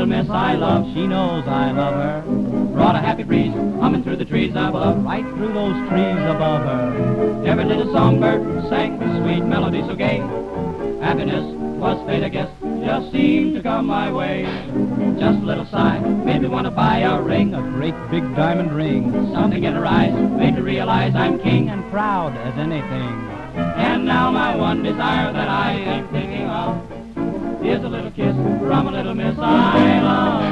little miss I love. She knows I love her. Brought a happy breeze humming through the trees above, right through those trees above her. Every little songbird sang the sweet melody so gay. Happiness was fate, I guess, just seemed to come my way. Just a little sigh made me want to buy a ring, a great big diamond ring. Something in her eyes made me realize I'm king and proud as anything. And now my one desire that I am thinking of Here's a little kiss from a little miss I love.